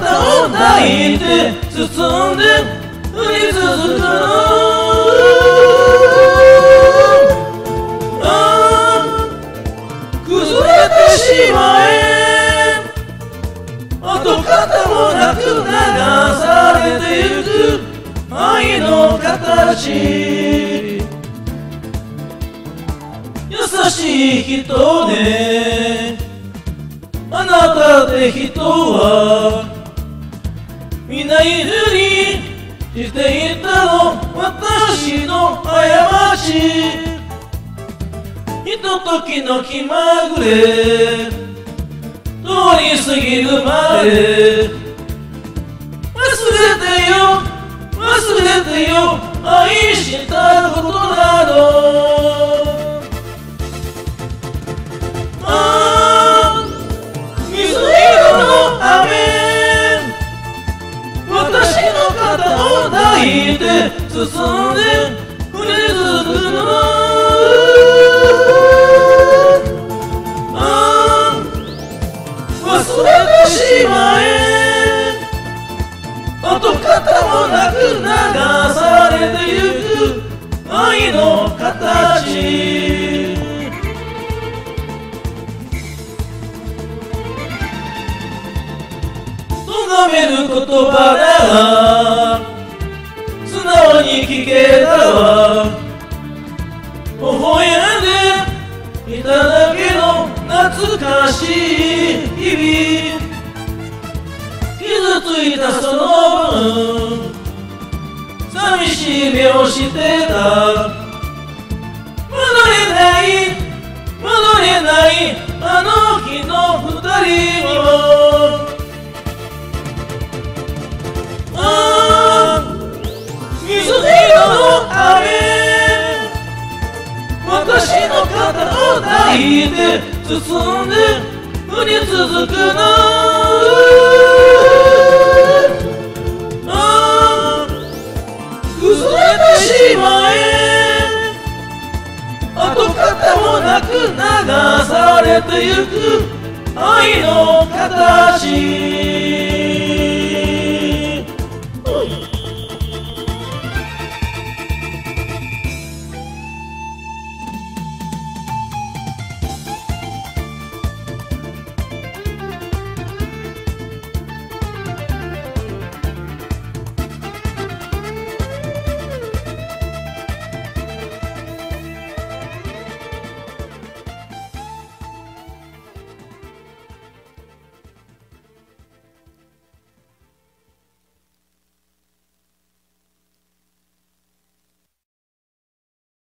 抱いて包んで降り続くのあ崩れてしまえ。跡形もなく流されてゆく愛の形。優しい人ね。あなたで人は見ないふりしていたの私の過ち。ひとときの気まぐれ。通り過ぎるまで。忘れてよ忘れてよ。愛したこといて包んで降り続くの。ああ忘れてしまえ跡形もなく流されてゆく。愛の形。咎める言葉なに聞けたわ。微笑んでいただけの懐かしい日々。傷ついたその分寂しい目をしてた。戻れない戻れないあの日の二人に肩を抱いて包んで降り続くの。ああ崩れてしまえ。跡形もなく流されてゆく。愛の形。